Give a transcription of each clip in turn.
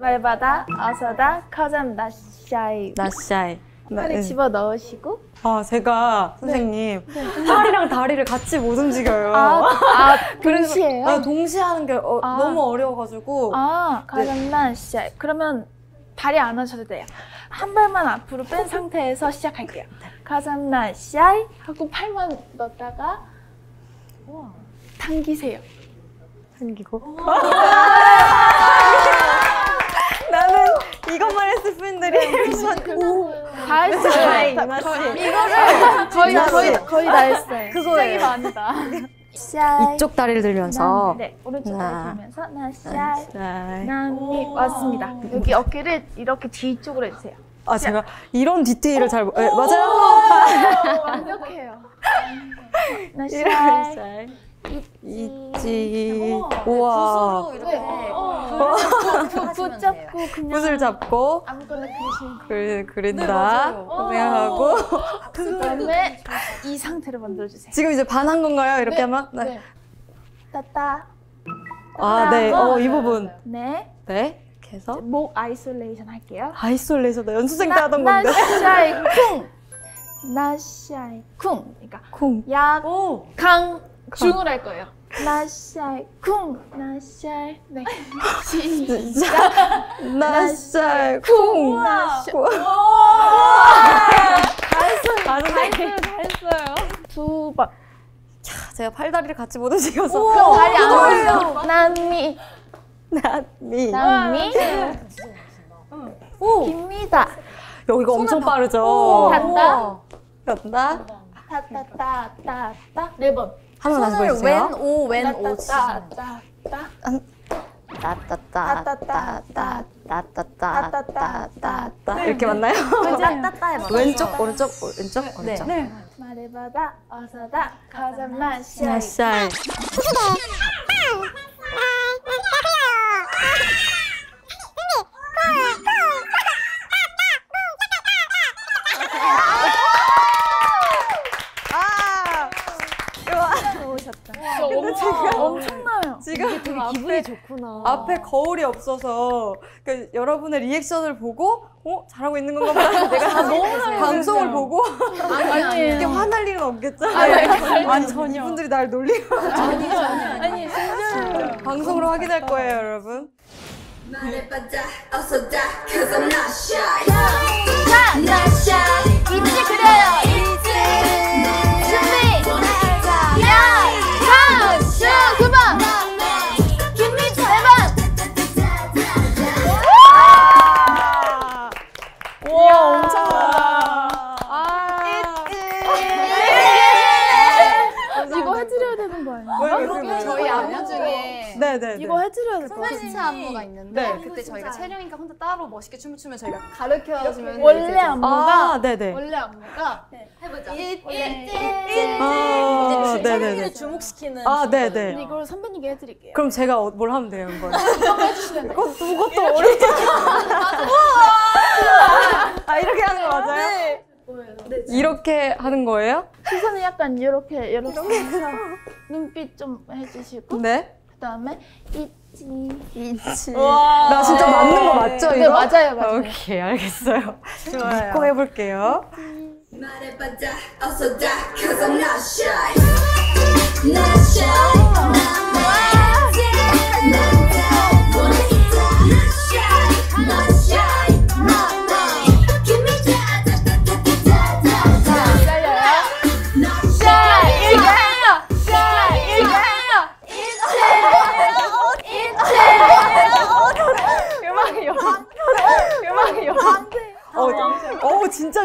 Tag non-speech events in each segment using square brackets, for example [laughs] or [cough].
말바다, 어서다, 커점 나샤이. 나샤이. 팔을 집어 넣으시고. 아, 제가 선생님 팔이랑 다리를 같이 못 움직여요. 아, 아 [laughs] 동시에요? 아, 동시에 하는 게 어, 아. 너무 어려워가지고. 아, 커점 나샤이. 그러면 다리 안 하셔도 돼요. 한 발만 앞으로 뺀 상태에서 시작할게요. 커점 나샤이 하고 팔만 넣다가 당기세요. 생기고. 나는 이것만 했을 뿐들이 미션. 다 했어요. 이마씨. 이거를 거의 다, 거의, 다- 거의 다 했어요. 그거예요. 시작이 많다. [laughs] 이쪽 다리를 들면서. 네, 오른쪽. 다리 들면서 나샤이. 샤이. 남이 맞습니다. 여기 어깨를 이렇게 뒤쪽으로 해주세요. 아, 제가 이런 디테일을 잘, 모- 네, 맞아요. [laughs] 완벽해요. Not shy. Shy. ITZY. 우와. 네. 붙잡고 그냥 붓을 잡고 아무거나 그리시면 글, 그린다 생각하고 그다음에 이 상태로 만들어주세요. 지금 이제 반한 건가요? 이렇게 하면? 네. 네. 따따. 아, 네. 어, 이 부분. 네. 네. 이렇게 해서 목 isolation 할게요. isolation 나 연습생 때 하던 건데. Not shy 쿵. 나샤이 쿵. 그러니까 쿵. 약, 오. 강, 중을 할 거예요. 나샤이 쿵. 나샤이. 네. 시작. 나살 쿵. 나샤. 쿵. 잘했어요. 잘했어요. 두 번. 제가 팔다리를 같이 못 움직여서. 다리 안 올려. 남미. 나미. 남미. 오. 깁니다. 여기가 엄청 빠르죠. 간다. 간다. 따따따따따. 네 번. 한번 다시 보여주세요. 왼오 왼오 치시면 따따따따. 따따따따따따따따따따 이렇게 맞나요? 따따따에 맞 왼쪽 오른쪽 오른쪽 오른쪽. 네. 말해봐다 어서다 가자마 샤이. 나살. 아! [laughs] 엄청 엄청나요. 지금 되게 앞에, 기분이 좋구나. 앞에 거울이 없어서 그러니까 여러분의 리액션을 보고 어? 잘하고 있는 건가 보다 [laughs] 내가 방송을 보고. 아니에요. 이게 화날 일은 없겠죠? 아니, 전 이분들이 날 놀리고 아니 진짜요. 방송으로 확인할 거예요 여러분. 말해봐다 어서 다 Cause I'm not shy. 자, Not shy 네네 이거 해드려야 될 것 같아요. 콘서트 안무가 있는데 네. 그때 저희가 촬영이니까 혼자 따로 멋있게 춤을 추면 저희가 가르쳐 주면 원래 안무가 아 네네 원래 안무가 해보자. 아 네네네 주목시키는 아 근데 네네 이걸 선배님께 해드릴게요. 그럼 제가 어- 뭘 하면 돼요 이건 해주시면 돼요. 그것도 어렵죠 아 이렇게 하는 거 맞아요? 이렇게 하는 거예요? 시선을 약간 이렇게 이렇게 눈빛 좀 해주시고 네 그다음에 있지. 있지. 나 진짜 맞는 거 맞죠 네 이거? 맞아요 맞아요. 오케이 알겠어요. 믿고 해볼게요. 말해봐다 어서 다 Cause I'm Not shy Not shy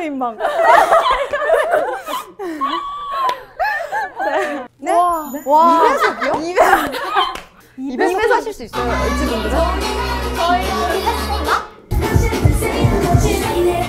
어 진짜 민망 네? 와. 와 입에서요? 입에서 입에서 하실 수 있어요 엣지 분들은? 여기